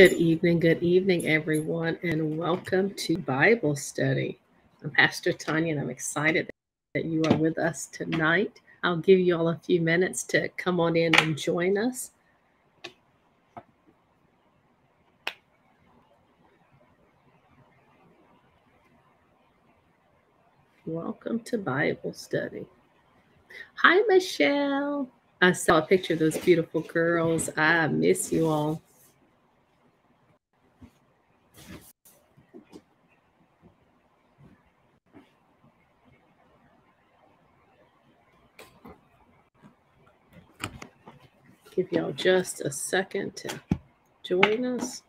Good evening, good evening, everyone, and welcome to Bible study. I'm Pastor Tanya, and I'm excited that you are with us tonight. I'll give you all a few minutes to come on in and join us. Welcome to Bible study. Hi, Michelle. I saw a picture of those beautiful girls. I miss you all. Give y'all just a second to join us.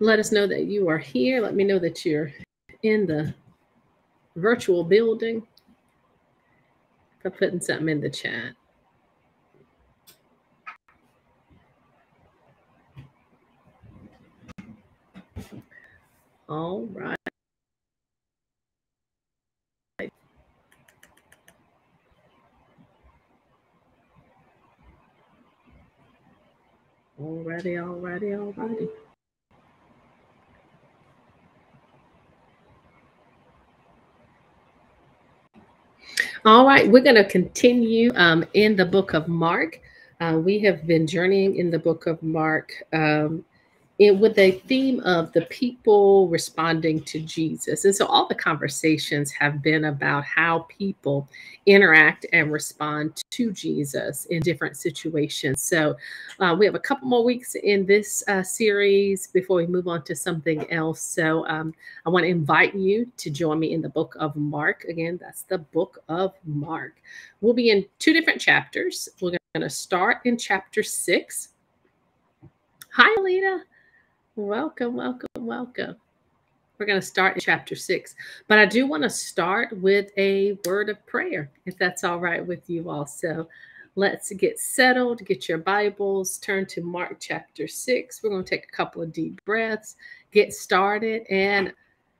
Let us know that you are here. Let me know that you're in the virtual building for putting something in the chat. All right. Alrighty, alrighty, alrighty. All right, we're going to continue um, in the book of Mark. Uh, we have been journeying in the book of Mark um, in, with a theme of the people responding to Jesus. And so all the conversations have been about how people interact and respond to Jesus in different situations. So uh, we have a couple more weeks in this uh, series before we move on to something else. So um, I want to invite you to join me in the book of Mark. Again, that's the book of Mark. We'll be in two different chapters. We're going to start in chapter six. Hi, Lita. Welcome, welcome, welcome. We're going to start in chapter six, but I do want to start with a word of prayer, if that's all right with you all. So let's get settled, get your Bibles, turn to Mark chapter six. We're going to take a couple of deep breaths, get started, and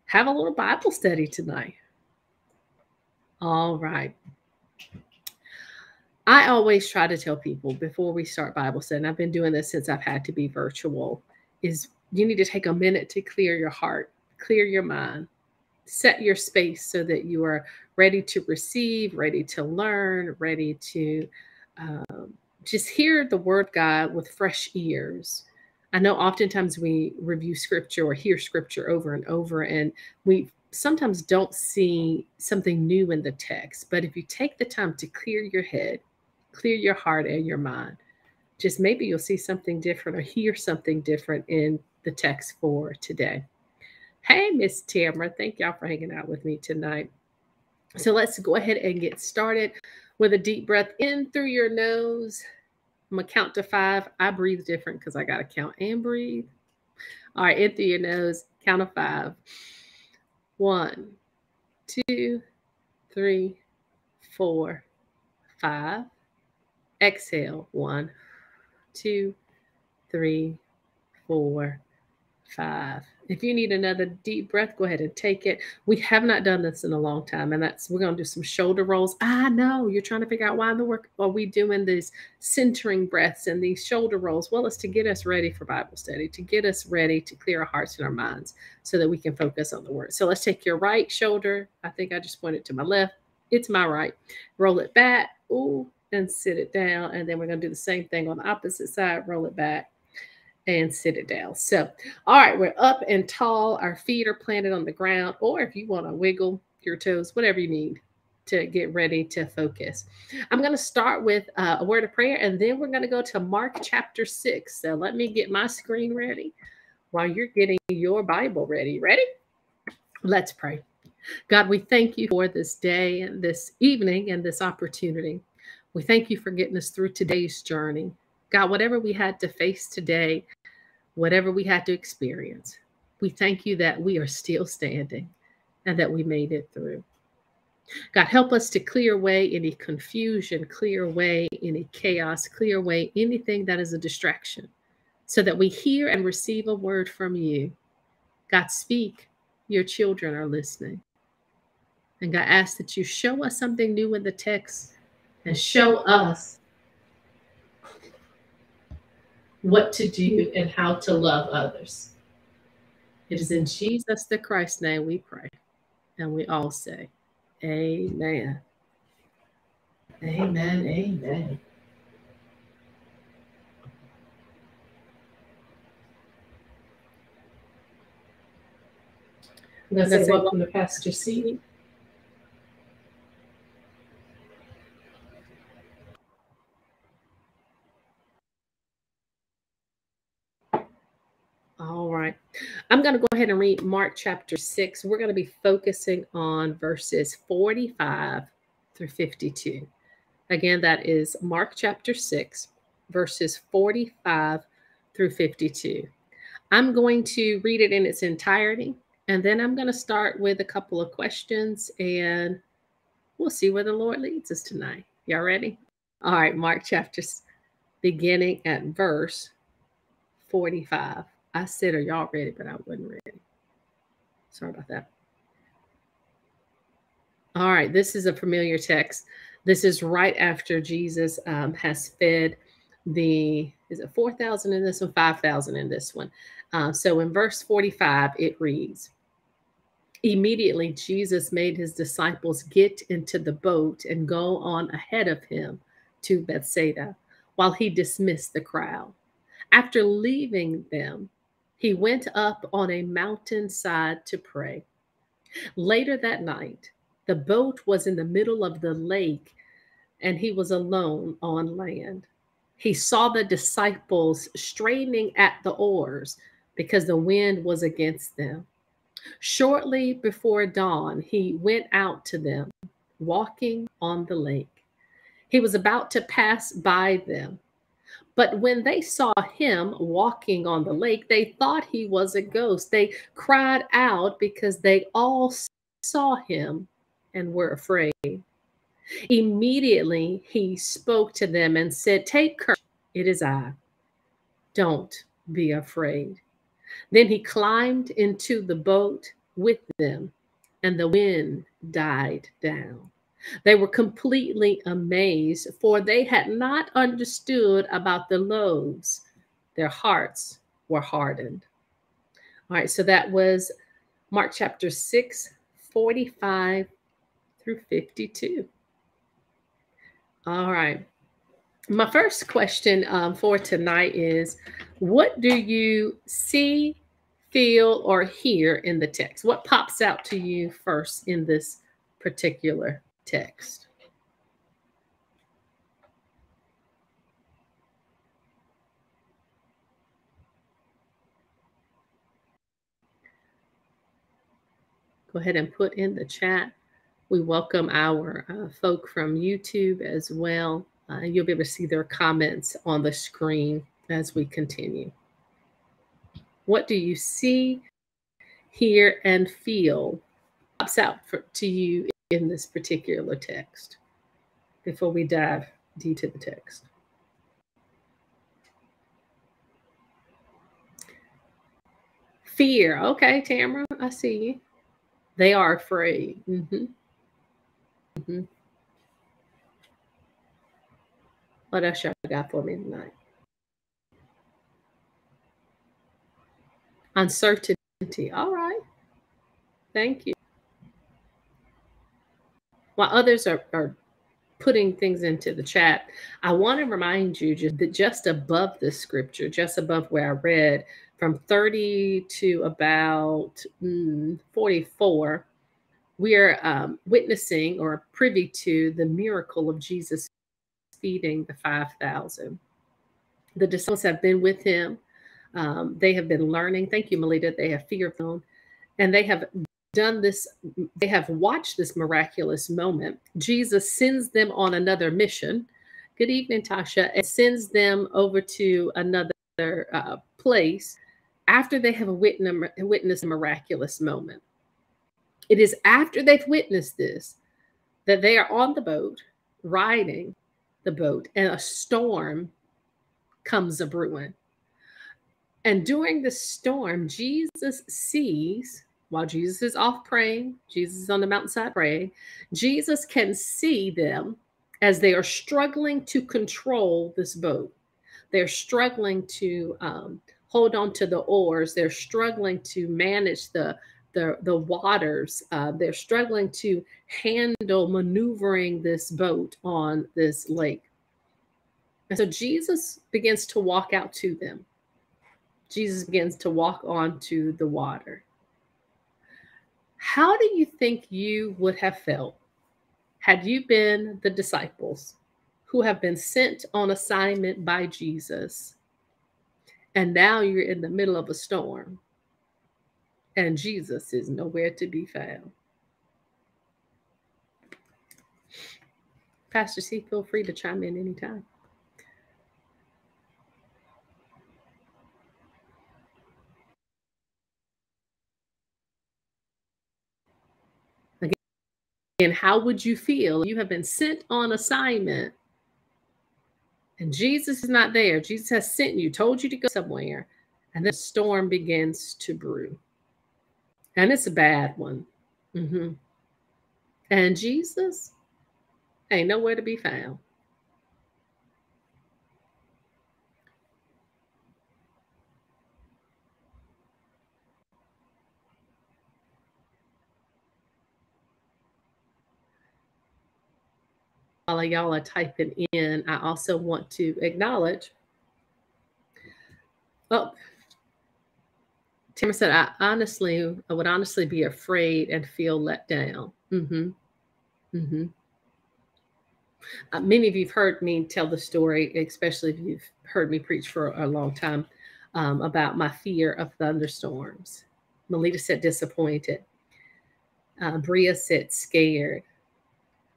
have a little Bible study tonight. All right. I always try to tell people before we start Bible study, and I've been doing this since I've had to be virtual, is you need to take a minute to clear your heart, clear your mind, set your space so that you are ready to receive, ready to learn, ready to um, just hear the word God with fresh ears. I know oftentimes we review scripture or hear scripture over and over, and we sometimes don't see something new in the text. But if you take the time to clear your head, clear your heart and your mind, just maybe you'll see something different or hear something different in the text for today. Hey, Miss Tamara, thank y'all for hanging out with me tonight. So let's go ahead and get started with a deep breath in through your nose. I'm gonna count to five. I breathe different because I gotta count and breathe. All right, in through your nose, count of five. One, two, three, four, five. Exhale. One, two, three, four, five. If you need another deep breath, go ahead and take it. We have not done this in a long time, and that's we're going to do some shoulder rolls. I know you're trying to figure out why in the work are we doing these centering breaths and these shoulder rolls. Well, it's to get us ready for Bible study, to get us ready to clear our hearts and our minds so that we can focus on the word. So let's take your right shoulder. I think I just pointed to my left. It's my right. Roll it back. Ooh, and sit it down. And then we're going to do the same thing on the opposite side. Roll it back and sit it down. So, all right, we're up and tall. Our feet are planted on the ground, or if you want to wiggle your toes, whatever you need to get ready to focus. I'm going to start with uh, a word of prayer, and then we're going to go to Mark chapter 6. So, let me get my screen ready while you're getting your Bible ready. Ready? Let's pray. God, we thank you for this day and this evening and this opportunity. We thank you for getting us through today's journey. God, whatever we had to face today, whatever we had to experience. We thank you that we are still standing and that we made it through. God, help us to clear away any confusion, clear away any chaos, clear away anything that is a distraction so that we hear and receive a word from you. God, speak. Your children are listening. And God, ask that you show us something new in the text and show us what to do and how to love others. It is in Jesus the Christ's name we pray. And we all say, Amen. Amen. Amen. I'm going to say welcome to Pastor C. All right. I'm going to go ahead and read Mark chapter 6. We're going to be focusing on verses 45 through 52. Again, that is Mark chapter 6, verses 45 through 52. I'm going to read it in its entirety, and then I'm going to start with a couple of questions, and we'll see where the Lord leads us tonight. Y'all ready? All right, Mark chapter beginning at verse 45. I said, Are y'all ready? But I wasn't ready. Sorry about that. All right, this is a familiar text. This is right after Jesus um, has fed the, is it 4,000 in this one? 5,000 in this one. Uh, so in verse 45, it reads, Immediately Jesus made his disciples get into the boat and go on ahead of him to Bethsaida while he dismissed the crowd. After leaving them, he went up on a mountainside to pray. Later that night, the boat was in the middle of the lake and he was alone on land. He saw the disciples straining at the oars because the wind was against them. Shortly before dawn, he went out to them, walking on the lake. He was about to pass by them but when they saw him walking on the lake, they thought he was a ghost. They cried out because they all saw him and were afraid. Immediately he spoke to them and said, Take courage, it is I. Don't be afraid. Then he climbed into the boat with them, and the wind died down. They were completely amazed, for they had not understood about the loaves. Their hearts were hardened. All right, so that was Mark chapter 6, 45 through 52. All right. My first question um, for tonight is What do you see, feel, or hear in the text? What pops out to you first in this particular text. Go ahead and put in the chat. We welcome our uh, folk from YouTube as well. Uh, you'll be able to see their comments on the screen as we continue. What do you see, hear, and feel pops out for, to you in this particular text before we dive deep to the text. Fear. Okay, Tamara, I see. They are afraid. Mm-hmm. Mm-hmm. What else y'all got for me tonight? Uncertainty. All right. Thank you while others are, are putting things into the chat, I want to remind you just that just above the scripture, just above where I read from 30 to about mm, 44, we are um, witnessing or privy to the miracle of Jesus feeding the 5,000. The disciples have been with him. Um, they have been learning. Thank you, Melita. They have fear of them. And they have done this, they have watched this miraculous moment. Jesus sends them on another mission. Good evening, Tasha, and sends them over to another uh, place after they have witnessed a miraculous moment. It is after they've witnessed this that they are on the boat, riding the boat, and a storm comes a brewing. And during the storm, Jesus sees, while Jesus is off praying, Jesus is on the mountainside praying, Jesus can see them as they are struggling to control this boat. They're struggling to um, hold on to the oars. They're struggling to manage the the, the waters. Uh, they're struggling to handle maneuvering this boat on this lake. And so Jesus begins to walk out to them. Jesus begins to walk onto the water. How do you think you would have felt had you been the disciples who have been sent on assignment by Jesus and now you're in the middle of a storm and Jesus is nowhere to be found? Pastor C, feel free to chime in anytime. And how would you feel? You have been sent on assignment and Jesus is not there. Jesus has sent you, told you to go somewhere, and the storm begins to brew. And it's a bad one. Mm-hmm. And Jesus ain't nowhere to be found. While y'all are typing in, I also want to acknowledge. Oh, Tim said, I honestly, I would honestly be afraid and feel let down. Mm-hmm. Mm-hmm. Uh, many of you've heard me tell the story, especially if you've heard me preach for a long time, um, about my fear of thunderstorms. Melita said disappointed. Uh, Bria said scared.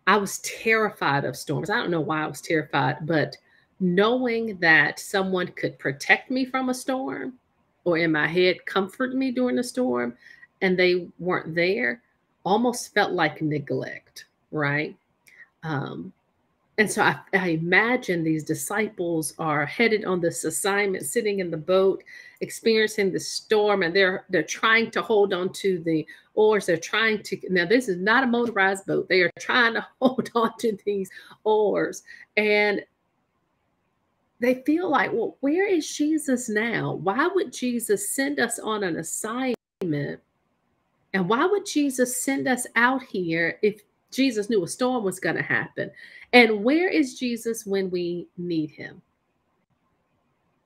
I was terrified of storms. I don't know why I was terrified, but knowing that someone could protect me from a storm or in my head comfort me during a storm and they weren't there almost felt like neglect, right? Um, and so I, I imagine these disciples are headed on this assignment, sitting in the boat, experiencing the storm, and they're they're trying to hold on to the oars. They're trying to now this is not a motorized boat. They are trying to hold on to these oars. And they feel like, well, where is Jesus now? Why would Jesus send us on an assignment? And why would Jesus send us out here if Jesus knew a storm was going to happen. And where is Jesus when we need him?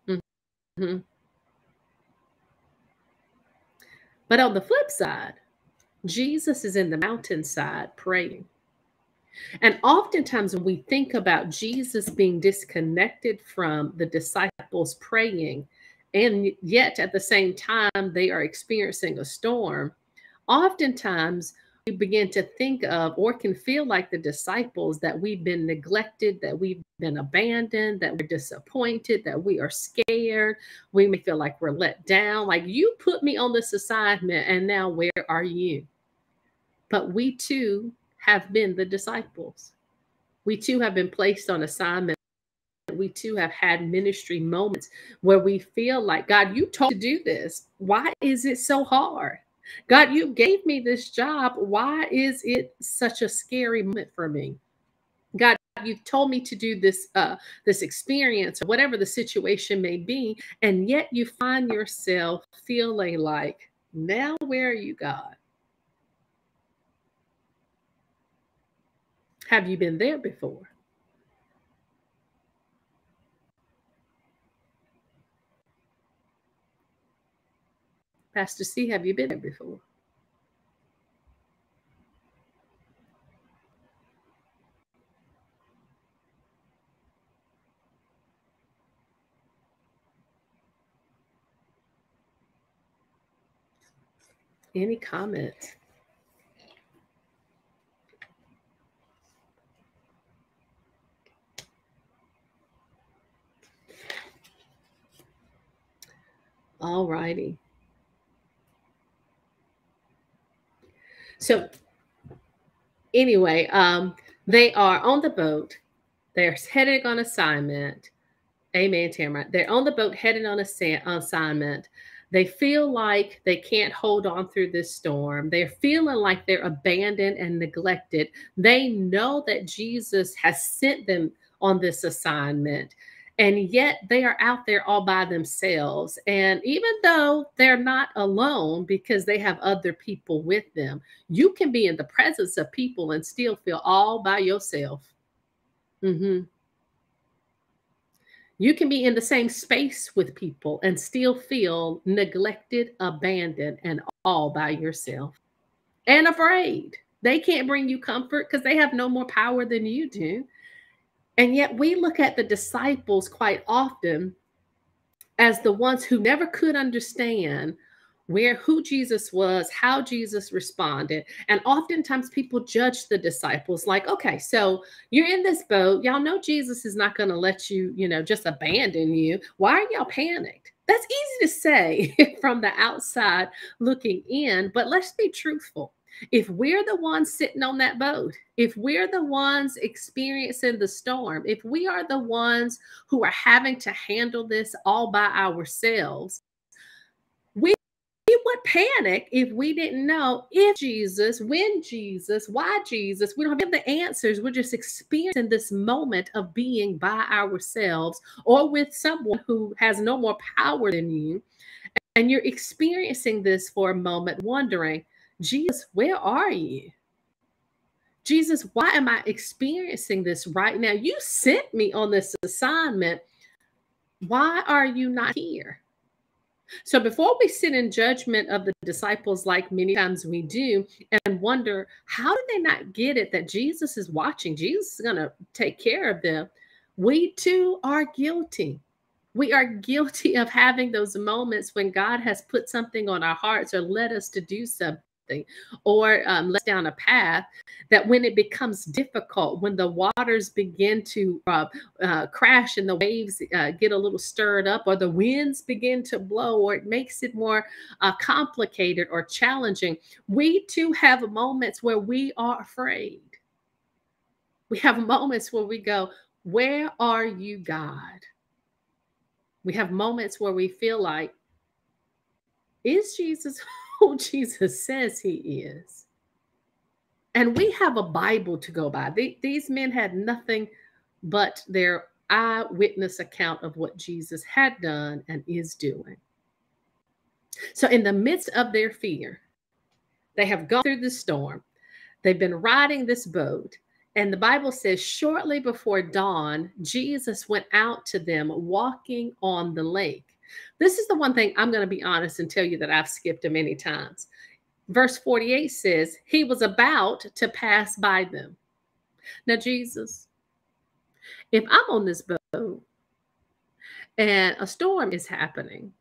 Mm-hmm. But on the flip side, Jesus is in the mountainside praying. And oftentimes, when we think about Jesus being disconnected from the disciples praying, and yet at the same time they are experiencing a storm, oftentimes we begin to think of or can feel like the disciples that we've been neglected, that we've been abandoned, that we're disappointed, that we are scared. We may feel like we're let down. Like you put me on this assignment, and now where are you? But we too have been the disciples. We too have been placed on assignment. We too have had ministry moments where we feel like, God, you told to do this. Why is it so hard? God, you gave me this job. Why is it such a scary moment for me? God, you've told me to do this uh this experience or whatever the situation may be, and yet you find yourself feeling like, now where are you, God? Have you been there before? Pastor C, have you been there before? Any comments? All righty. So anyway, um, they are on the boat. They're heading on assignment. Amen, Tamara. They're on the boat heading on a assignment. They feel like they can't hold on through this storm. They're feeling like they're abandoned and neglected. They know that Jesus has sent them on this assignment and yet they are out there all by themselves. And even though they're not alone because they have other people with them, you can be in the presence of people and still feel all by yourself. Mm-hmm. You can be in the same space with people and still feel neglected, abandoned, and all by yourself and afraid. They can't bring you comfort because they have no more power than you do. And yet we look at the disciples quite often as the ones who never could understand where who Jesus was, how Jesus responded. And oftentimes people judge the disciples like, okay, so you're in this boat. Y'all know Jesus is not going to let you, you know, just abandon you. Why are y'all panicked? That's easy to say from the outside looking in, but let's be truthful if we're the ones sitting on that boat, if we're the ones experiencing the storm, if we are the ones who are having to handle this all by ourselves, we, we would panic if we didn't know if Jesus, when Jesus, why Jesus. We don't have the answers. We're just experiencing this moment of being by ourselves or with someone who has no more power than you. And you're experiencing this for a moment, wondering, Jesus, where are you? Jesus, why am I experiencing this right now? You sent me on this assignment. Why are you not here? So before we sit in judgment of the disciples, like many times we do, and wonder, how did they not get it that Jesus is watching? Jesus is going to take care of them. We too are guilty. We are guilty of having those moments when God has put something on our hearts or led us to do something something or um, down a path that when it becomes difficult when the waters begin to uh, uh, crash and the waves uh, get a little stirred up or the winds begin to blow or it makes it more uh, complicated or challenging we too have moments where we are afraid. We have moments where we go where are you god? We have moments where we feel like is jesus who Jesus says he is. And we have a Bible to go by. They, these men had nothing but their eyewitness account of what Jesus had done and is doing. So, in the midst of their fear, they have gone through the storm. They've been riding this boat. And the Bible says, shortly before dawn, Jesus went out to them walking on the lake. This is the one thing I'm going to be honest and tell you that I've skipped many times. Verse 48 says, He was about to pass by them. Now, Jesus, if I'm on this boat and a storm is happening,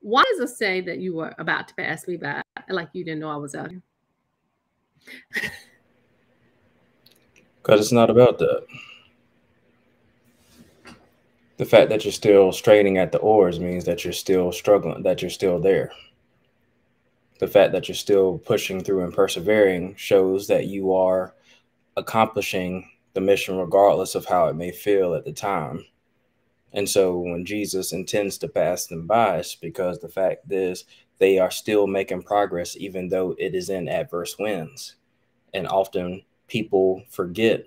why does it say that you were about to pass me by like you didn't know I was out here? Because it's not about that the fact that you're still straining at the oars means that you're still struggling, that you're still there. The fact that you're still pushing through and persevering shows that you are accomplishing the mission regardless of how it may feel at the time. And so when Jesus intends to pass them by, it's because the fact is they are still making progress, even though it is in adverse winds. And often people forget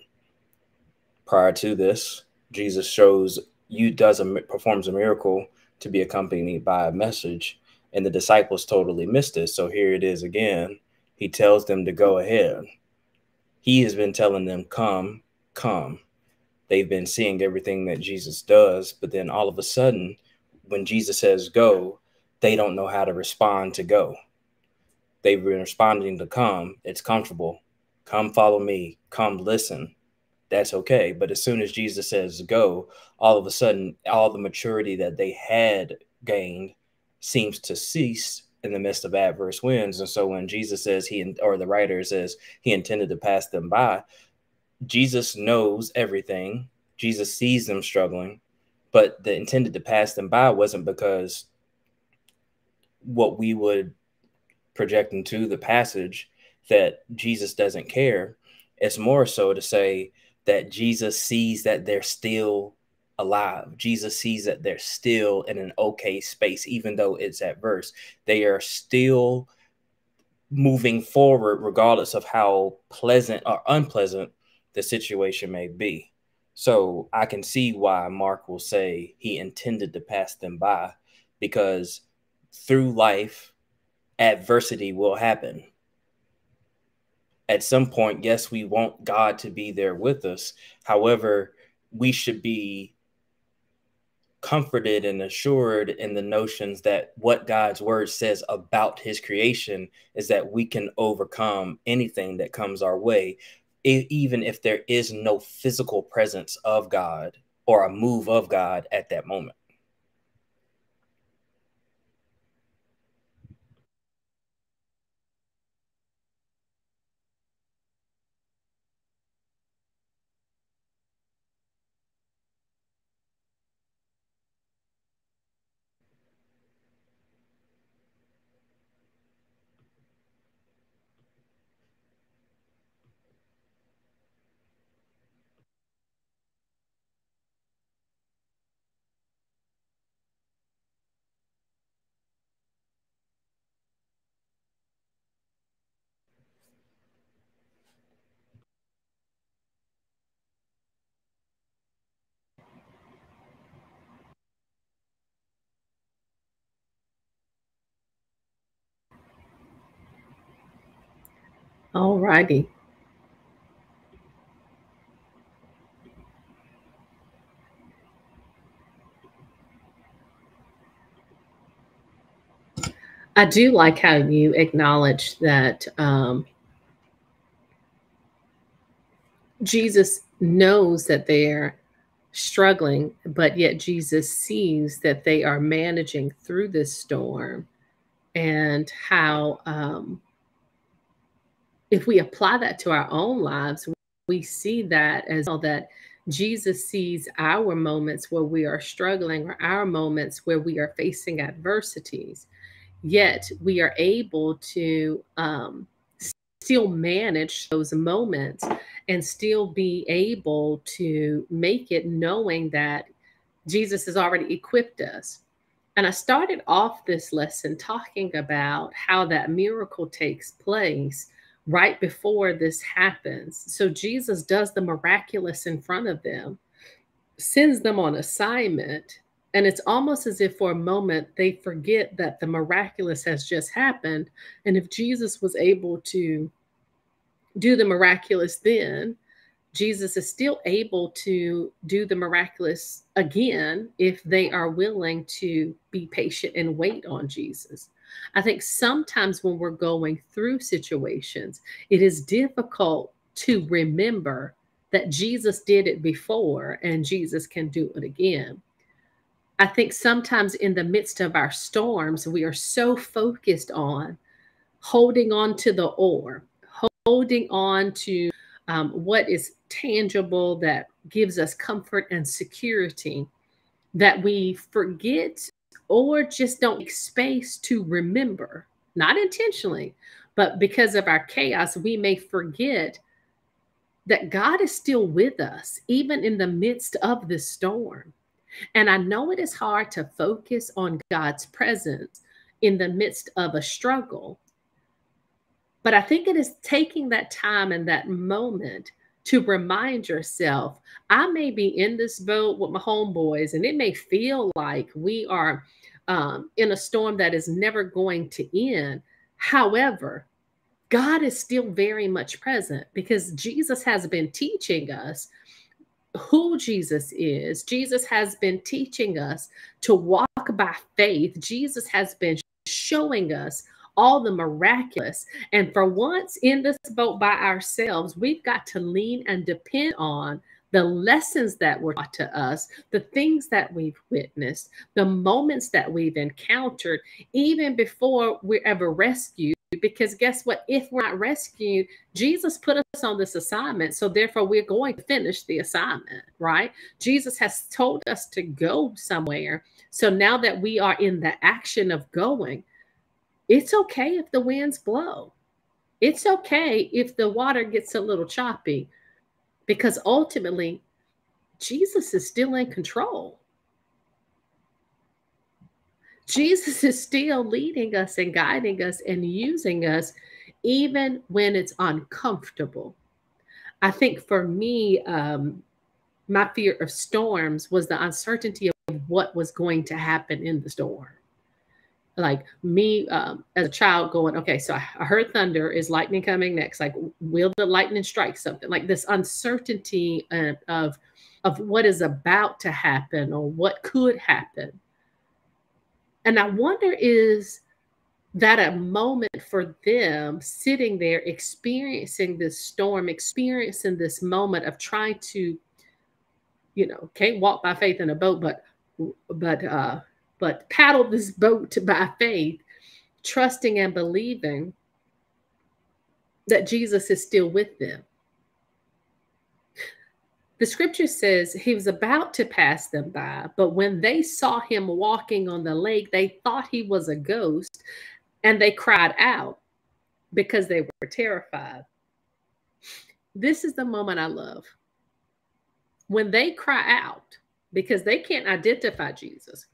prior to this, Jesus shows you does a performs a miracle to be accompanied by a message and the disciples totally missed it. So here it is again. He tells them to go ahead. He has been telling them come come. They've been seeing everything that jesus does but then all of a sudden when jesus says go they don't know how to respond to go. They've been responding to come. It's comfortable. Come follow me. Come listen that's okay. But as soon as Jesus says go, all of a sudden, all the maturity that they had gained seems to cease in the midst of adverse winds. And so when Jesus says he, or the writer says he intended to pass them by, Jesus knows everything. Jesus sees them struggling, but the intended to pass them by wasn't because what we would project into the passage that Jesus doesn't care It's more so to say that Jesus sees that they're still alive. Jesus sees that they're still in an okay space, even though it's adverse. They are still moving forward, regardless of how pleasant or unpleasant the situation may be. So I can see why Mark will say he intended to pass them by because through life, adversity will happen. At some point, yes, we want God to be there with us. However, we should be comforted and assured in the notions that what God's word says about his creation is that we can overcome anything that comes our way, even if there is no physical presence of God or a move of God at that moment. All righty. I do like how you acknowledge that um, Jesus knows that they're struggling, but yet Jesus sees that they are managing through this storm and how um, if we apply that to our own lives, we see that as well that Jesus sees our moments where we are struggling or our moments where we are facing adversities, yet we are able to um, still manage those moments and still be able to make it knowing that Jesus has already equipped us. And I started off this lesson talking about how that miracle takes place right before this happens. So Jesus does the miraculous in front of them, sends them on assignment. And it's almost as if for a moment they forget that the miraculous has just happened. And if Jesus was able to do the miraculous then, Jesus is still able to do the miraculous again if they are willing to be patient and wait on Jesus. I think sometimes when we're going through situations, it is difficult to remember that Jesus did it before and Jesus can do it again. I think sometimes in the midst of our storms, we are so focused on holding on to the oar, holding on to um, what is tangible that gives us comfort and security that we forget or just don't make space to remember, not intentionally, but because of our chaos, we may forget that God is still with us, even in the midst of the storm. And I know it is hard to focus on God's presence in the midst of a struggle. But I think it is taking that time and that moment to remind yourself I may be in this boat with my homeboys, and it may feel like we are um, in a storm that is never going to end. However, God is still very much present because Jesus has been teaching us who Jesus is. Jesus has been teaching us to walk by faith. Jesus has been showing us all the miraculous. And for once in this boat by ourselves, we've got to lean and depend on the lessons that were taught to us, the things that we've witnessed, the moments that we've encountered, even before we're ever rescued. Because guess what? If we're not rescued, Jesus put us on this assignment. So therefore, we're going to finish the assignment, right? Jesus has told us to go somewhere. So now that we are in the action of going, it's okay if the winds blow. It's okay if the water gets a little choppy because ultimately, Jesus is still in control. Jesus is still leading us and guiding us and using us, even when it's uncomfortable. I think for me, um, my fear of storms was the uncertainty of what was going to happen in the storm. Like me um, as a child going, okay, so I heard thunder. Is lightning coming next? Like, will the lightning strike something? Like this uncertainty of, of, of what is about to happen or what could happen. And I wonder is that a moment for them sitting there experiencing this storm, experiencing this moment of trying to you know, can't walk by faith in a boat, but but uh but paddle this boat by faith, trusting and believing that Jesus is still with them. The scripture says he was about to pass them by, but when they saw him walking on the lake, they thought he was a ghost and they cried out because they were terrified. This is the moment I love when they cry out because they can't identify Jesus.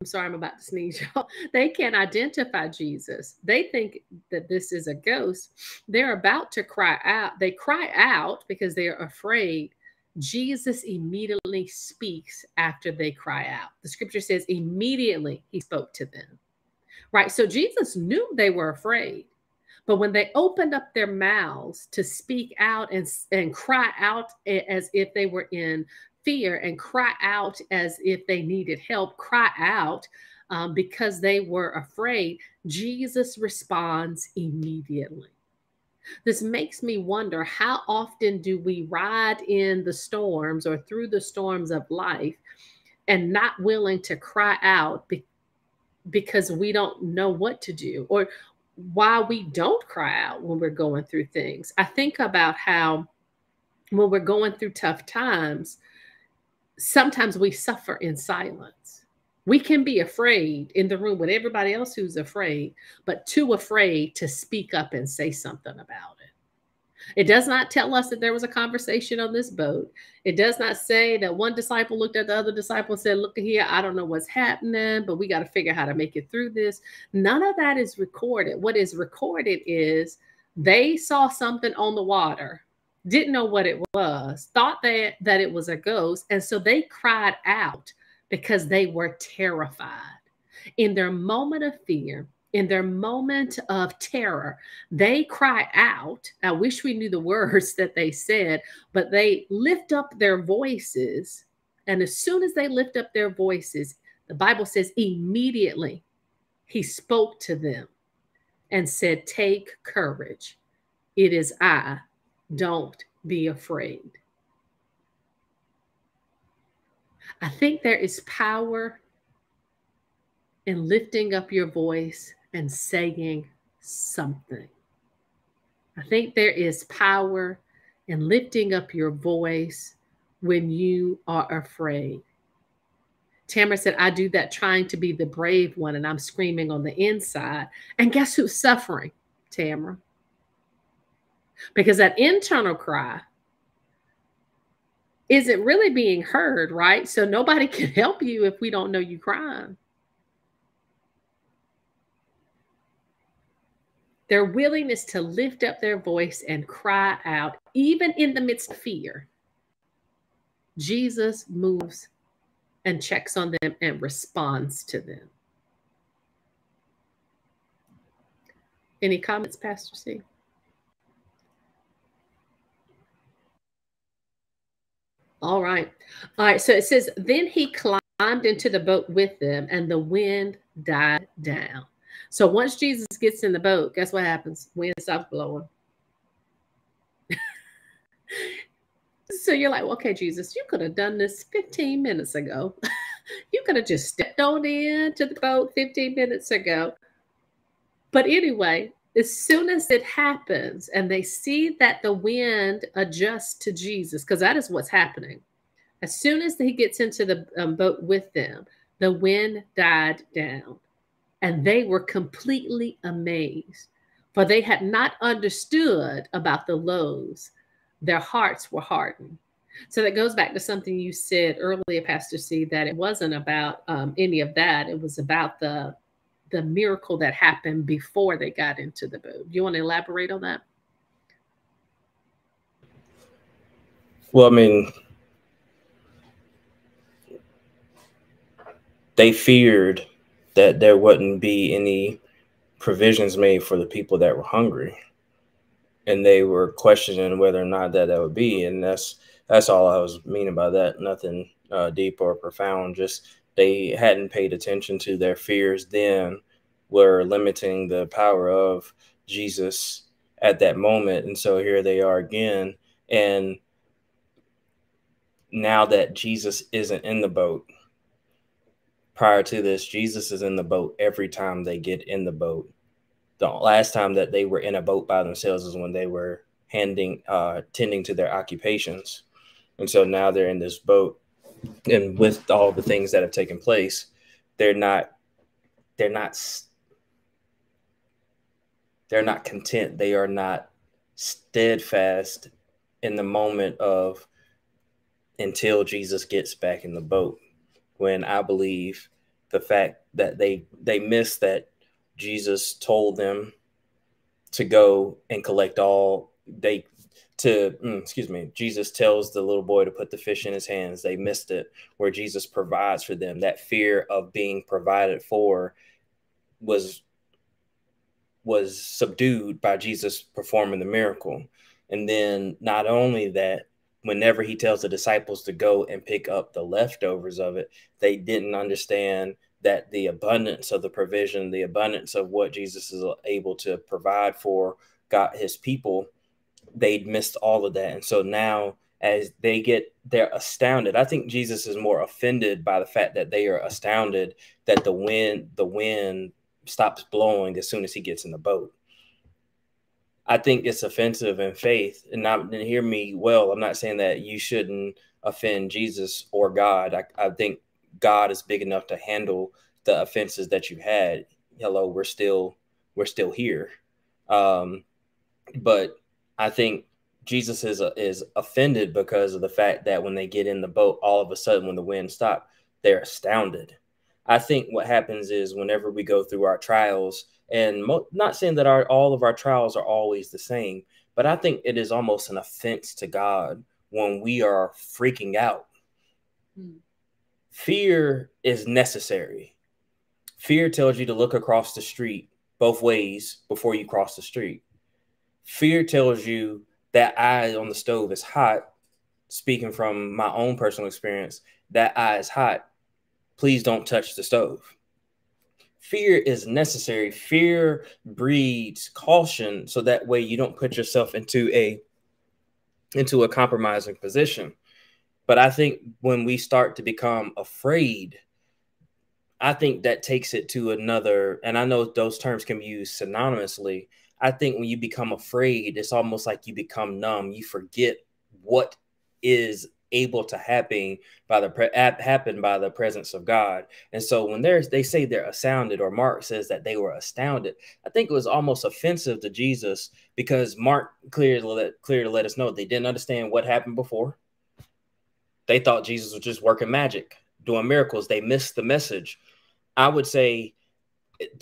I'm sorry, I'm about to sneeze, y'all. They can't identify Jesus. They think that this is a ghost. They're about to cry out. They cry out because they're afraid. Jesus immediately speaks after they cry out. The scripture says, immediately he spoke to them. Right? So Jesus knew they were afraid. But when they opened up their mouths to speak out and, and cry out as if they were in fear and cry out as if they needed help, cry out um, because they were afraid, Jesus responds immediately. This makes me wonder how often do we ride in the storms or through the storms of life and not willing to cry out be- because we don't know what to do or why we don't cry out when we're going through things. I think about how when we're going through tough times, sometimes we suffer in silence. We can be afraid in the room with everybody else who's afraid, but too afraid to speak up and say something about it. It does not tell us that there was a conversation on this boat. It does not say that one disciple looked at the other disciple and said, Look here, I don't know what's happening, but we got to figure out how to make it through this. None of that is recorded. What is recorded is they saw something on the water, didn't know what it was, thought that, that it was a ghost. And so they cried out because they were terrified. In their moment of fear, in their moment of terror, they cry out. I wish we knew the words that they said, but they lift up their voices. And as soon as they lift up their voices, the Bible says immediately he spoke to them and said, Take courage. It is I. Don't be afraid. I think there is power in lifting up your voice and saying something. I think there is power in lifting up your voice when you are afraid. Tamara said, I do that trying to be the brave one and I'm screaming on the inside. And guess who's suffering, Tamara? Because that internal cry isn't really being heard, right? So nobody can help you if we don't know you crying. their willingness to lift up their voice and cry out, even in the midst of fear, Jesus moves and checks on them and responds to them. Any comments, Pastor C? All right. All right. So it says, then he climbed into the boat with them, and the wind died down. So once Jesus gets in the boat, guess what happens? Wind stops blowing. so you're like, okay, Jesus, you could have done this 15 minutes ago. you could have just stepped on in to the boat 15 minutes ago. But anyway, as soon as it happens and they see that the wind adjusts to Jesus, because that is what's happening. As soon as he gets into the um, boat with them, the wind died down and they were completely amazed. For they had not understood about the loaves, their hearts were hardened. So that goes back to something you said earlier, Pastor C, that it wasn't about um, any of that. It was about the the miracle that happened before they got into the boat. You want to elaborate on that? Well, I mean, they feared that there wouldn't be any provisions made for the people that were hungry and they were questioning whether or not that that would be and that's that's all i was meaning by that nothing uh, deep or profound just they hadn't paid attention to their fears then were limiting the power of jesus at that moment. And so here they are again. And now that jesus isn't in the boat prior to this jesus is in the boat every time they get in the boat. The last time that they were in a boat by themselves is when they were handing uh tending to their occupations. And so now they're in this boat and with all the things that have taken place they're not they're not they're not content. They are not steadfast in the moment of until jesus gets back in the boat when i believe the fact that they they miss that Jesus told them to go and collect all they to mm, excuse me jesus tells the little boy to put the fish in his hands. They missed it where jesus provides for them. That fear of being provided for was was subdued by jesus performing the miracle. And then not only that whenever he tells the disciples to go and pick up the leftovers of it they didn't understand that the abundance of the provision, the abundance of what Jesus is able to provide for got his people, they'd missed all of that. And so now, as they get, they're astounded. I think Jesus is more offended by the fact that they are astounded that the wind, the wind stops blowing as soon as he gets in the boat. I think it's offensive in faith. And not and hear me well. I'm not saying that you shouldn't offend Jesus or God. I, I think God is big enough to handle the offenses that you had. Hello, we're still we're still here. Um, but I think Jesus is is offended because of the fact that when they get in the boat, all of a sudden when the wind stopped, they're astounded. I think what happens is whenever we go through our trials, and mo- not saying that our all of our trials are always the same, but I think it is almost an offense to God when we are freaking out. Hmm. Fear is necessary. Fear tells you to look across the street both ways before you cross the street. Fear tells you that eye on the stove is hot. Speaking from my own personal experience, that eye is hot. Please don't touch the stove. Fear is necessary. Fear breeds caution so that way you don't put yourself into a into a compromising position. But I think when we start to become afraid, I think that takes it to another. And I know those terms can be used synonymously. I think when you become afraid, it's almost like you become numb. You forget what is able to happen by the happen by the presence of God. And so when there's they say they're astounded, or Mark says that they were astounded, I think it was almost offensive to Jesus because Mark clear to let clear to let us know they didn't understand what happened before. They thought Jesus was just working magic, doing miracles. They missed the message. I would say,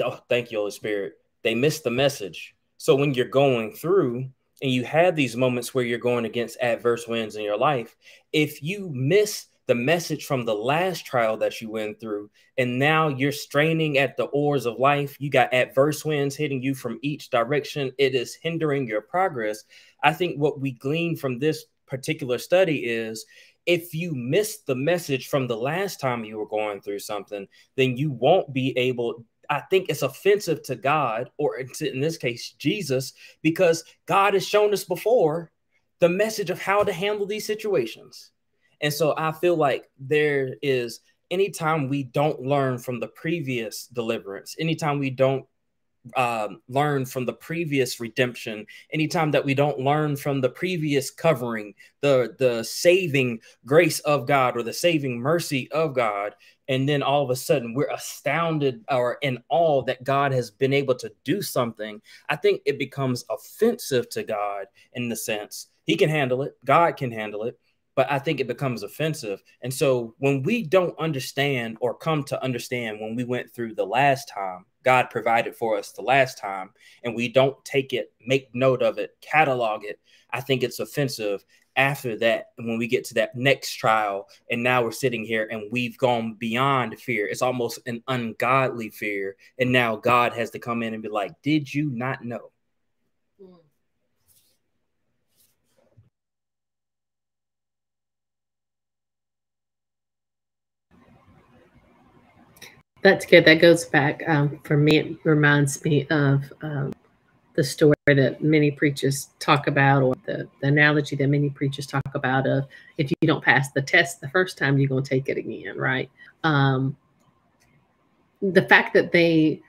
oh, thank you, Holy Spirit. They missed the message. So when you're going through and you have these moments where you're going against adverse winds in your life, if you miss the message from the last trial that you went through, and now you're straining at the oars of life, you got adverse winds hitting you from each direction, it is hindering your progress. I think what we glean from this particular study is if you miss the message from the last time you were going through something, then you won't be able. I think it's offensive to God, or in this case, Jesus, because God has shown us before the message of how to handle these situations. And so I feel like there is anytime we don't learn from the previous deliverance, anytime we don't um, learn from the previous redemption, anytime that we don't learn from the previous covering, the the saving grace of God or the saving mercy of God, and then all of a sudden we're astounded or in awe that God has been able to do something, I think it becomes offensive to God in the sense he can handle it, God can handle it, but I think it becomes offensive. And so when we don't understand or come to understand when we went through the last time, God provided for us the last time, and we don't take it, make note of it, catalog it, I think it's offensive after that when we get to that next trial and now we're sitting here and we've gone beyond fear. It's almost an ungodly fear. And now god has to come in and be like did you not know That's good. That goes back um, for me. It reminds me of um, the story that many preachers talk about, or the, the analogy that many preachers talk about of if you don't pass the test the first time, you're going to take it again, right? Um, the fact that they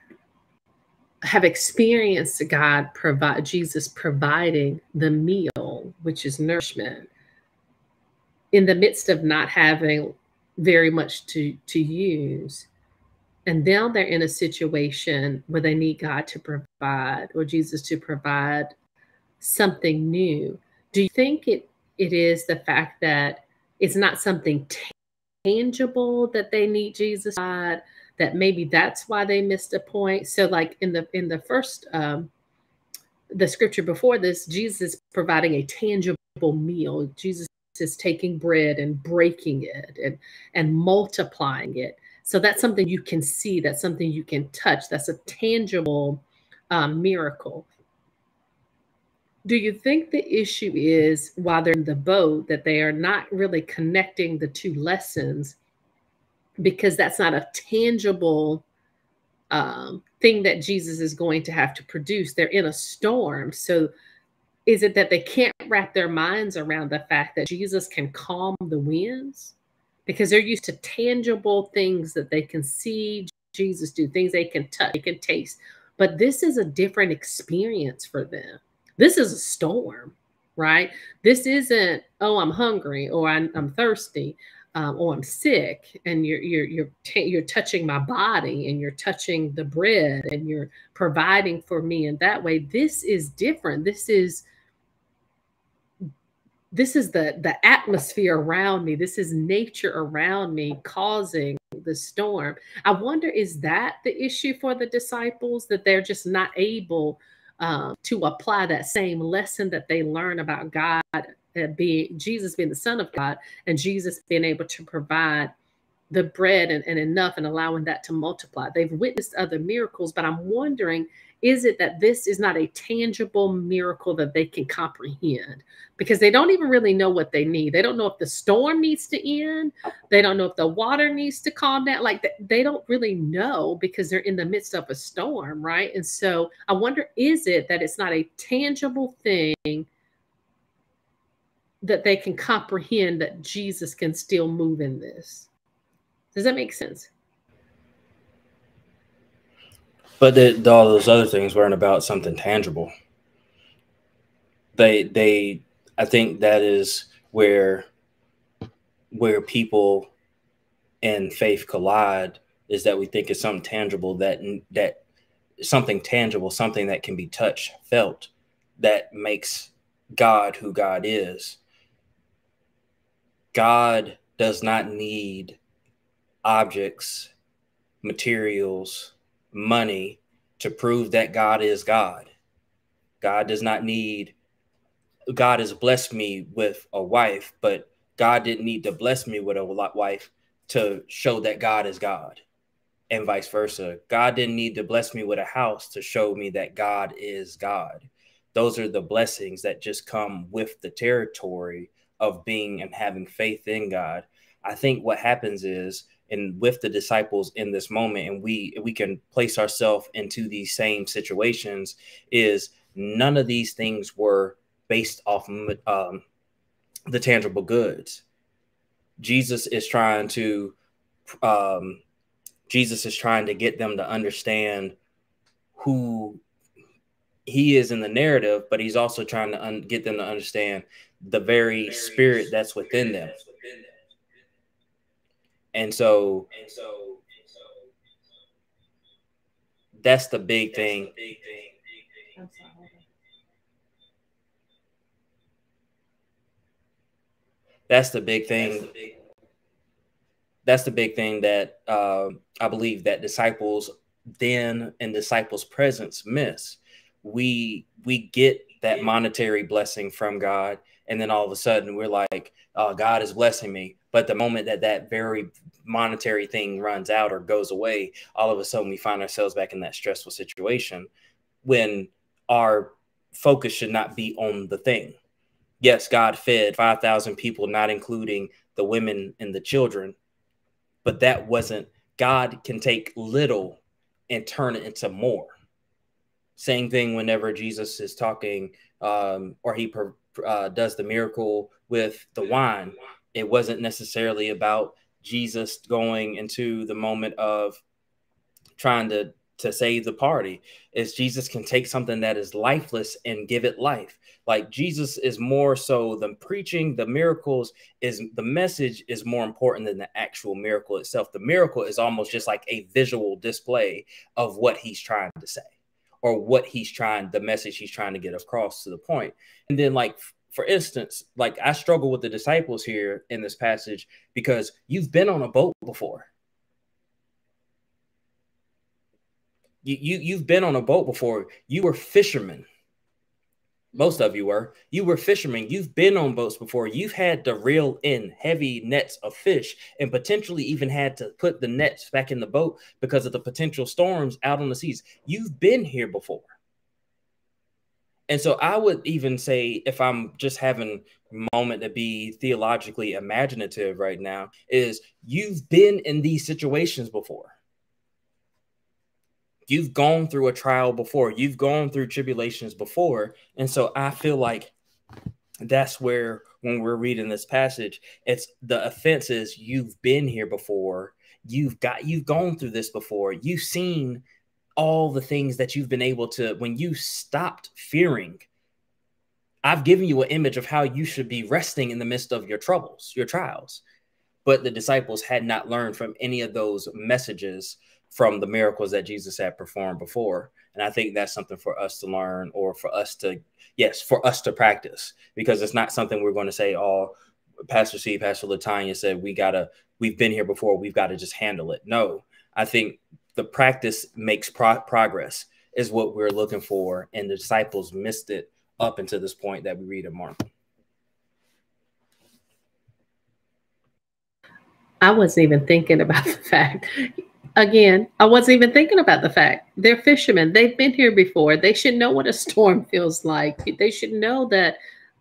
have experienced God provide Jesus providing the meal, which is nourishment, in the midst of not having very much to to use and now they're in a situation where they need God to provide or Jesus to provide something new. Do you think it it is the fact that it's not something tangible that they need Jesus God, that maybe that's why they missed a point. So like in the in the first um the scripture before this, Jesus providing a tangible meal. Jesus is taking bread and breaking it and and multiplying it so that's something you can see, that's something you can touch, that's a tangible um, miracle. Do you think the issue is while they're in the boat that they are not really connecting the two lessons because that's not a tangible um, thing that Jesus is going to have to produce? They're in a storm. So is it that they can't wrap their minds around the fact that Jesus can calm the winds? Because they're used to tangible things that they can see Jesus do, things they can touch, they can taste. But this is a different experience for them. This is a storm, right? This isn't, oh, I'm hungry or I'm, I'm thirsty. Um, or I'm sick, and you're you're you're you're touching my body, and you're touching the bread, and you're providing for me in that way. This is different. This is this is the the atmosphere around me. This is nature around me causing the storm. I wonder is that the issue for the disciples that they're just not able um, to apply that same lesson that they learn about god uh, being jesus being the son of god and jesus being able to provide the bread and, and enough and allowing that to multiply? They've witnessed other miracles but i'm wondering is it that this is not a tangible miracle that they can comprehend? Because they don't even really know what they need. They don't know if the storm needs to end. They don't know if the water needs to calm down. Like they don't really know because they're in the midst of a storm, right? And so I wonder is it that it's not a tangible thing that they can comprehend that Jesus can still move in this? Does that make sense? But the, the, all those other things weren't about something tangible. They they I think that is where where people and faith collide is that we think it's something tangible that that something tangible, something that can be touched, felt, that makes God who God is. God does not need objects, materials, money to prove that God is God. God does not need, God has blessed me with a wife, but God didn't need to bless me with a wife to show that God is God, and vice versa. God didn't need to bless me with a house to show me that God is God. Those are the blessings that just come with the territory of being and having faith in God. I think what happens is and with the disciples in this moment and we we can place ourselves into these same situations is none of these things were based off um, the tangible goods jesus is trying to um, jesus is trying to get them to understand who he is in the narrative, but he's also trying to get them to understand the very spirit that's within them. And so, that's the big thing. That's the big thing. That's the big thing that uh, I believe that disciples then and disciples' presence miss. We we get that monetary blessing from God, and then all of a sudden we're like, oh, God is blessing me. But the moment that that very monetary thing runs out or goes away, all of a sudden we find ourselves back in that stressful situation when our focus should not be on the thing. Yes, God fed 5,000 people, not including the women and the children, but that wasn't, God can take little and turn it into more. Same thing whenever Jesus is talking um, or he uh, does the miracle with the wine. It wasn't necessarily about Jesus going into the moment of trying to to save the party is Jesus can take something that is lifeless and give it life. Like Jesus is more so than preaching the miracles is the message is more important than the actual miracle itself. The miracle is almost just like a visual display of what he's trying to say or what he's trying the message he's trying to get across to the point. And then like for instance, like I struggle with the disciples here in this passage because you've been on a boat before. You, you you've been on a boat before. You were fishermen. Most of you were. You were fishermen. You've been on boats before. You've had to reel in heavy nets of fish and potentially even had to put the nets back in the boat because of the potential storms out on the seas. You've been here before. And so I would even say, if I'm just having a moment to be theologically imaginative right now, is you've been in these situations before. You've gone through a trial before, you've gone through tribulations before. And so I feel like that's where, when we're reading this passage, it's the offense is you've been here before, you've got, you've gone through this before, you've seen all the things that you've been able to, when you stopped fearing, I've given you an image of how you should be resting in the midst of your troubles, your trials. But the disciples had not learned from any of those messages from the miracles that Jesus had performed before. And I think that's something for us to learn or for us to, yes, for us to practice because it's not something we're going to say, oh, Pastor C, Pastor Latanya said, we got to, we've been here before, we've got to just handle it. No, I think the practice makes pro- progress is what we're looking for and the disciples missed it up until this point that we read in mark. I wasn't even thinking about the fact again i wasn't even thinking about the fact they're fishermen they've been here before they should know what a storm feels like they should know that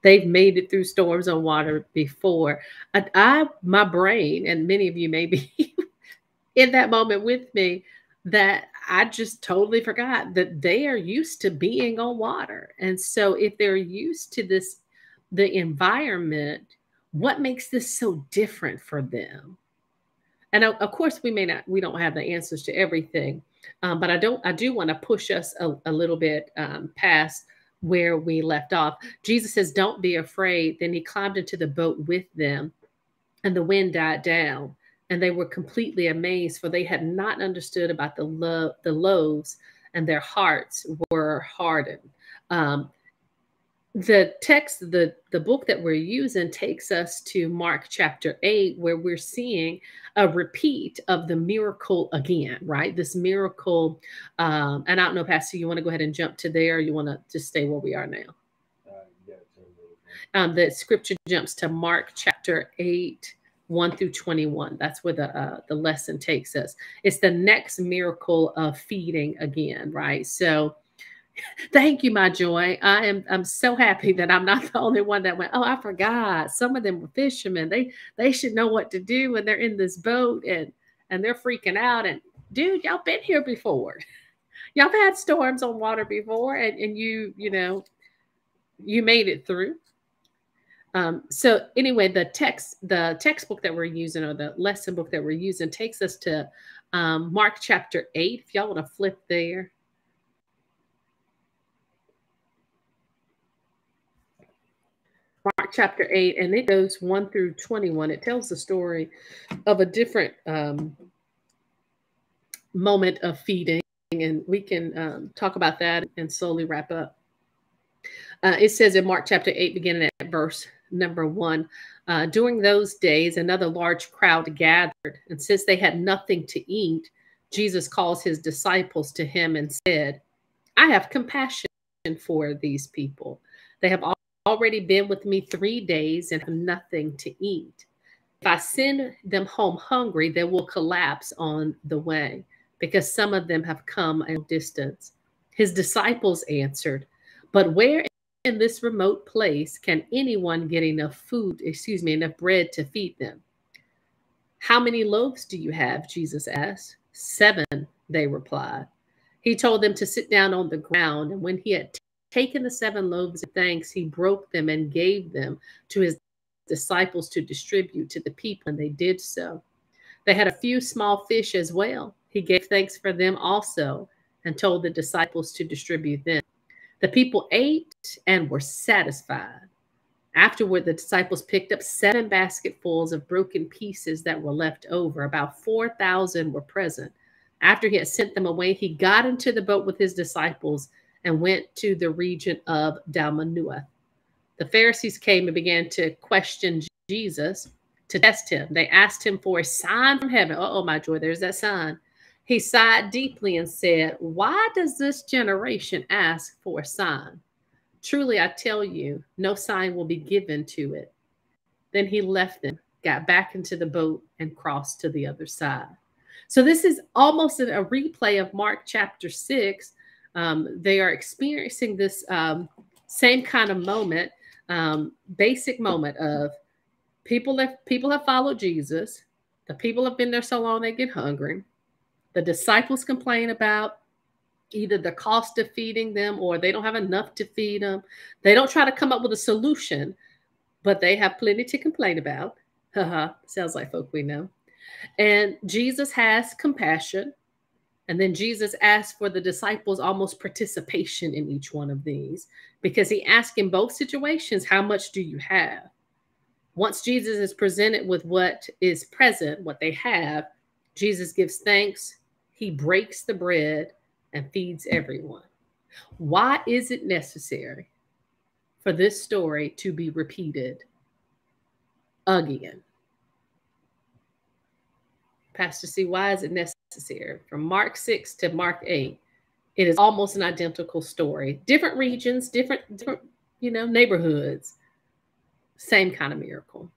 they've made it through storms on water before. I, I my brain and many of you may be in that moment with me that I just totally forgot that they are used to being on water. And so if they're used to this, the environment, what makes this so different for them? And of course, we may not, we don't have the answers to everything, um, but I don't, I do want to push us a, a little bit um, past where we left off. Jesus says, Don't be afraid. Then he climbed into the boat with them, and the wind died down and they were completely amazed for they had not understood about the love the loaves and their hearts were hardened. Um, the text the the book that we're using takes us to mark chapter 8 where we're seeing a repeat of the miracle again right? This miracle um, and i don't know pastor you want to go ahead and jump to there you want to just stay where we are now? Uh, um, the scripture jumps to mark chapter 8 1 through 21. That's where the uh, the lesson takes us. It's the next miracle of feeding again, right? So thank you, my joy. I am I'm so happy that I'm not the only one that went, oh, I forgot. Some of them were fishermen. They they should know what to do when they're in this boat and and they're freaking out. And dude, y'all been here before. y'all had storms on water before, and, and you, you know, you made it through. Um, so anyway, the text, the textbook that we're using or the lesson book that we're using takes us to um, Mark chapter eight. If y'all want to flip there. Mark chapter 8, and it goes 1 through 21. It tells the story of a different um, moment of feeding, and we can um, talk about that and slowly wrap up. Uh, it says in Mark chapter 8, beginning at verse number 1 uh, During those days, another large crowd gathered, and since they had nothing to eat, Jesus calls his disciples to him and said, I have compassion for these people. They have already been with me three days and have nothing to eat. If I send them home hungry, they will collapse on the way because some of them have come a distance. His disciples answered, But where in this remote place can anyone get enough food, excuse me, enough bread to feed them? How many loaves do you have? Jesus asked. Seven, they replied. He told them to sit down on the ground, and when he had taken the seven loaves of thanks, he broke them and gave them to his disciples to distribute to the people, and they did so. They had a few small fish as well. He gave thanks for them also and told the disciples to distribute them. The people ate and were satisfied. Afterward, the disciples picked up seven basketfuls of broken pieces that were left over. About 4,000 were present. After he had sent them away, he got into the boat with his disciples and went to the region of Dalmanutha. The Pharisees came and began to question Jesus to test him. They asked him for a sign from heaven. oh, my joy, there's that sign. He sighed deeply and said, Why does this generation ask for a sign? Truly, I tell you, no sign will be given to it. Then he left them, got back into the boat, and crossed to the other side. So, this is almost a replay of Mark chapter 6. Um, they are experiencing this um, same kind of moment, um, basic moment of people have, people have followed Jesus. The people have been there so long they get hungry. The disciples complain about either the cost of feeding them or they don't have enough to feed them. They don't try to come up with a solution, but they have plenty to complain about. Haha, sounds like folk we know. And Jesus has compassion. And then Jesus asks for the disciples almost participation in each one of these because he asks in both situations, How much do you have? Once Jesus is presented with what is present, what they have, Jesus gives thanks, he breaks the bread and feeds everyone. Why is it necessary for this story to be repeated again? Pastor C, why is it necessary? From Mark 6 to Mark 8, it is almost an identical story. Different regions, different, different you know, neighborhoods, same kind of miracle.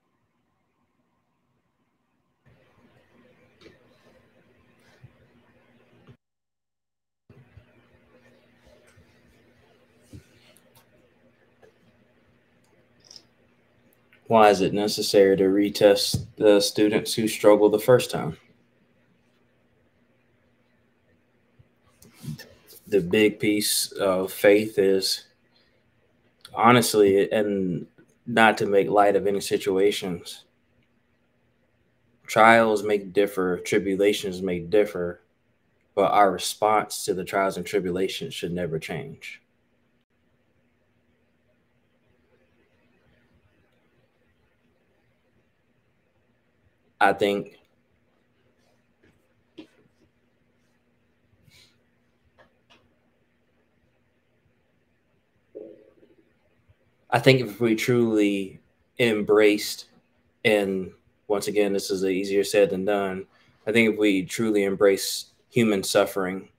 Why is it necessary to retest the students who struggle the first time? The big piece of faith is honestly, and not to make light of any situations, trials may differ, tribulations may differ, but our response to the trials and tribulations should never change. I think I think if we truly embraced, and once again, this is easier said than done. I think if we truly embrace human suffering,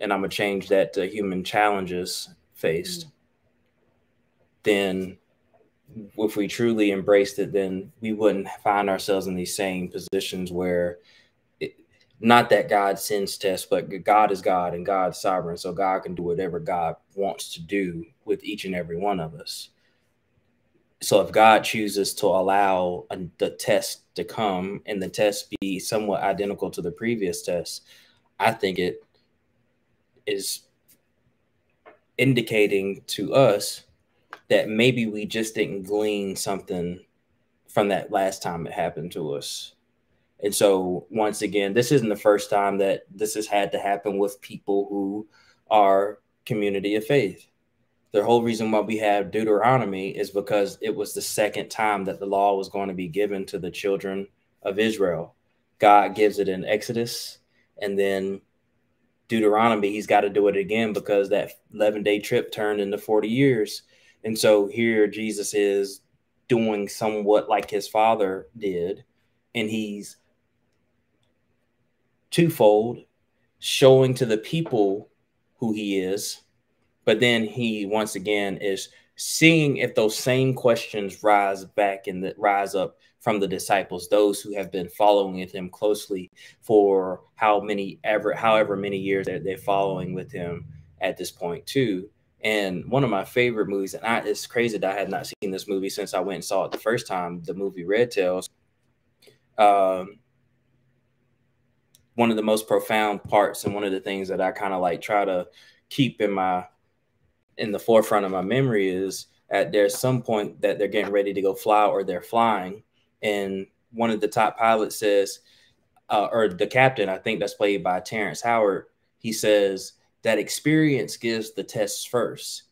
and I'm gonna change that to human challenges faced, mm. then if we truly embraced it, then we wouldn't find ourselves in these same positions where it, not that God sends tests, but God is God and God's sovereign. So God can do whatever God wants to do with each and every one of us. So if God chooses to allow a, the test to come and the test be somewhat identical to the previous test, I think it is indicating to us that maybe we just didn't glean something from that last time it happened to us. And so, once again, this isn't the first time that this has had to happen with people who are community of faith. the whole reason why we have Deuteronomy is because it was the second time that the law was going to be given to the children of Israel. God gives it in Exodus, and then Deuteronomy, he's got to do it again because that 11 day trip turned into 40 years. And so here Jesus is doing somewhat like his father did, and he's twofold showing to the people who he is, but then he once again is seeing if those same questions rise back and rise up from the disciples, those who have been following with him closely for how many ever, however many years that they're following with him at this point too. And one of my favorite movies, and I, it's crazy that I had not seen this movie since I went and saw it the first time, the movie Red Tails. Um, one of the most profound parts and one of the things that I kind of like try to keep in my in the forefront of my memory is at there's some point that they're getting ready to go fly or they're flying and one of the top pilots says, uh, or the captain, I think that's played by Terrence Howard, he says that experience gives the tests first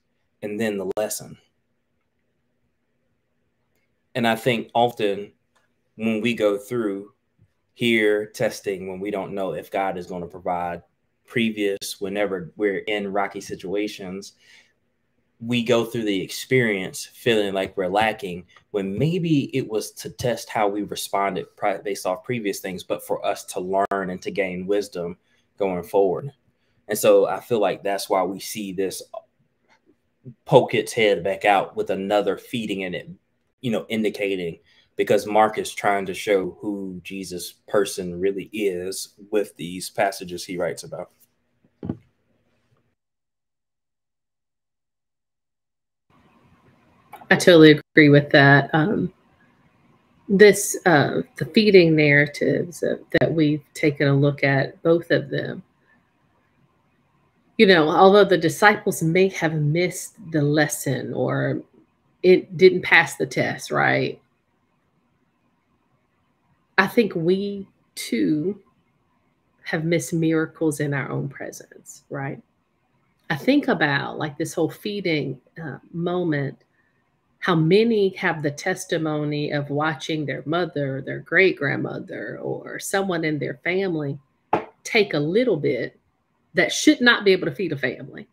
and then the lesson. And I think often when we go through here testing, when we don't know if God is going to provide previous, whenever we're in rocky situations, we go through the experience feeling like we're lacking when maybe it was to test how we responded based off previous things, but for us to learn and to gain wisdom going forward. And so I feel like that's why we see this poke its head back out with another feeding in it, you know, indicating because Mark is trying to show who Jesus person really is with these passages he writes about. I totally agree with that. Um, this uh, the feeding narratives that we've taken a look at, both of them. You know, although the disciples may have missed the lesson or it didn't pass the test, right? I think we too have missed miracles in our own presence, right? I think about like this whole feeding uh, moment how many have the testimony of watching their mother, their great grandmother, or someone in their family take a little bit that should not be able to feed a family.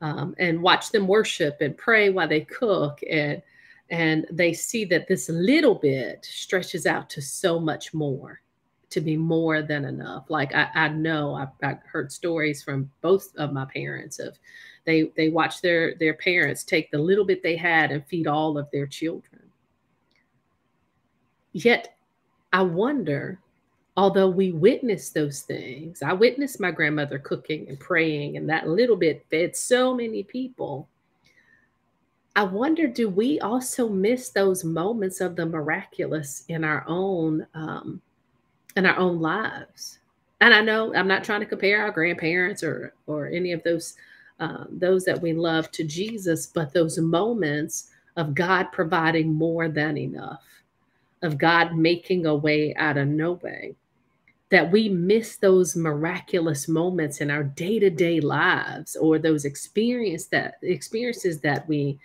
Um, and watch them worship and pray while they cook. And and they see that this little bit stretches out to so much more to be more than enough. Like i, I know I've, I've heard stories from both of my parents of they they watch their their parents take the little bit they had and feed all of their children. Yet I wonder, although we witness those things, I witnessed my grandmother cooking and praying, and that little bit fed so many people. I wonder, do we also miss those moments of the miraculous in our own um, in our own lives? And I know I'm not trying to compare our grandparents or or any of those um, those that we love to Jesus, but those moments of God providing more than enough, of God making a way out of no way, that we miss those miraculous moments in our day-to-day lives or those experience that experiences that we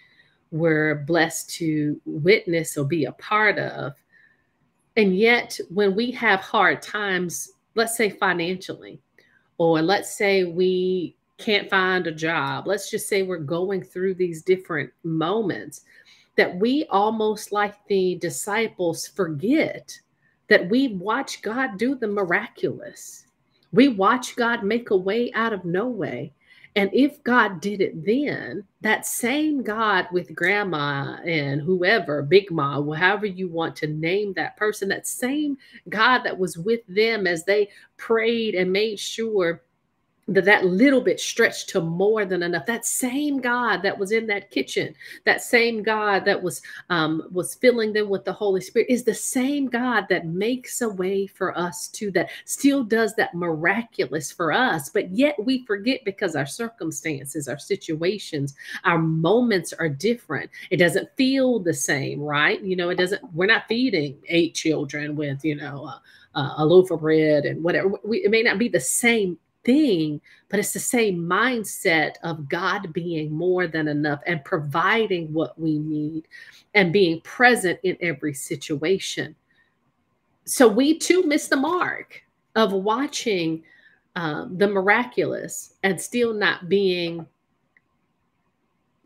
were blessed to witness or be a part of. And yet when we have hard times, let's say financially, or let's say we can't find a job. Let's just say we're going through these different moments that we almost like the disciples forget that we watch God do the miraculous. We watch God make a way out of no way. And if God did it then, that same God with grandma and whoever, Big Ma, however you want to name that person, that same God that was with them as they prayed and made sure that that little bit stretched to more than enough. That same god that was in that kitchen that same god that was um, was filling them with the holy spirit is the same god that makes a way for us too that still does that miraculous for us. But yet we forget because our circumstances our situations our moments are different. It doesn't feel the same right? You know it doesn't we're not feeding eight children with you know uh, a loaf of bread and whatever. We, it may not be the same thing, but it's the same mindset of God being more than enough and providing what we need and being present in every situation. So we too miss the mark of watching um, the miraculous and still not being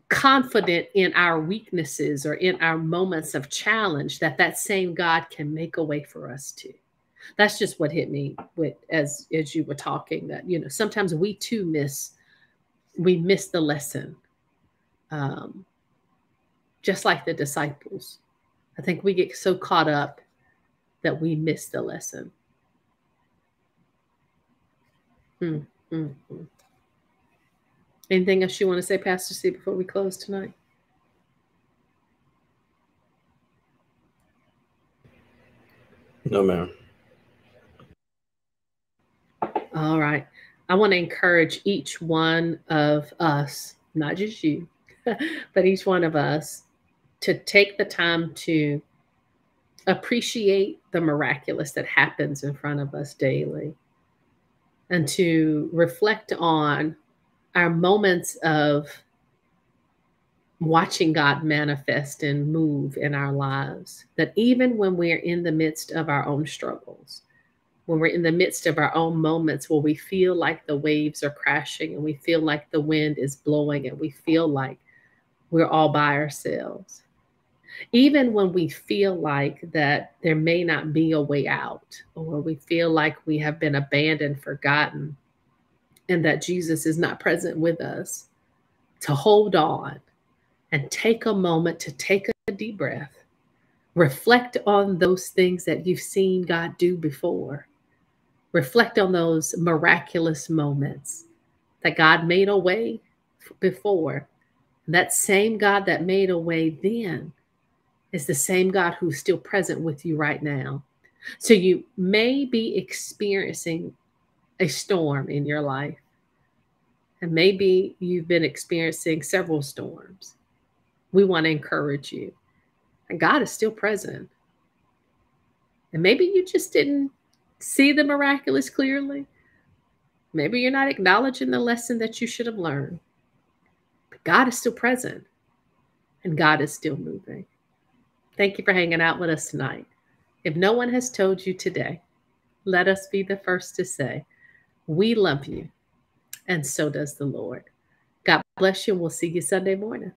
confident in our weaknesses or in our moments of challenge that that same God can make a way for us too. That's just what hit me with as as you were talking that you know sometimes we too miss we miss the lesson um, just like the disciples. I think we get so caught up that we miss the lesson. Mm. Anything else you want to say, Pastor C, before we close tonight? No, ma'am. All right. I want to encourage each one of us, not just you, but each one of us to take the time to appreciate the miraculous that happens in front of us daily and to reflect on our moments of watching God manifest and move in our lives. That even when we're in the midst of our own struggles, when we're in the midst of our own moments where we feel like the waves are crashing and we feel like the wind is blowing and we feel like we're all by ourselves, even when we feel like that there may not be a way out or we feel like we have been abandoned forgotten and that jesus is not present with us to hold on and take a moment to take a deep breath reflect on those things that you've seen god do before reflect on those miraculous moments that god made a way before that same god that made a way then is the same God who's still present with you right now. So you may be experiencing a storm in your life. And maybe you've been experiencing several storms. We want to encourage you. And God is still present. And maybe you just didn't see the miraculous clearly. Maybe you're not acknowledging the lesson that you should have learned. But God is still present and God is still moving. Thank you for hanging out with us tonight. If no one has told you today, let us be the first to say, We love you, and so does the Lord. God bless you, and we'll see you Sunday morning.